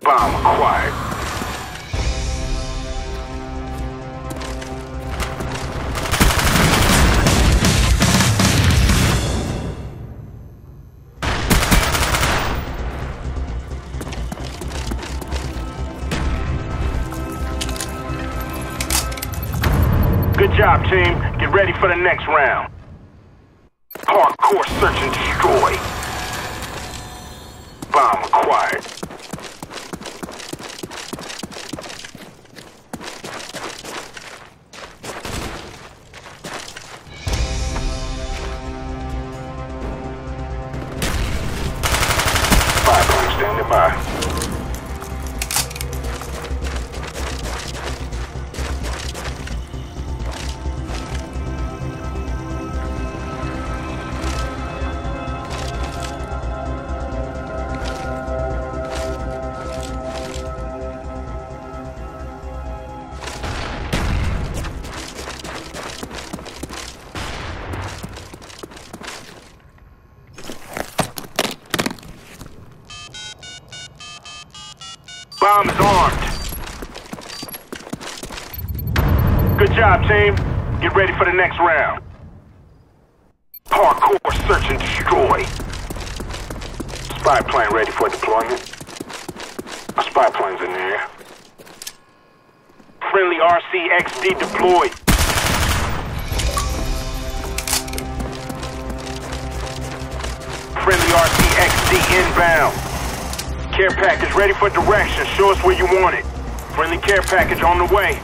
Bomb acquired. Good job, team. Get ready for the next round. Hardcore search and destroy. Bomb acquired. Five by. Bomb is armed. Good job, team. Get ready for the next round. Hardcore search and destroy. Spy plane ready for deployment. A spy plane's in the air. Friendly RCXD deployed. Friendly RCXD inbound. Care package ready for direction. Show us where you want it. Friendly care package on the way.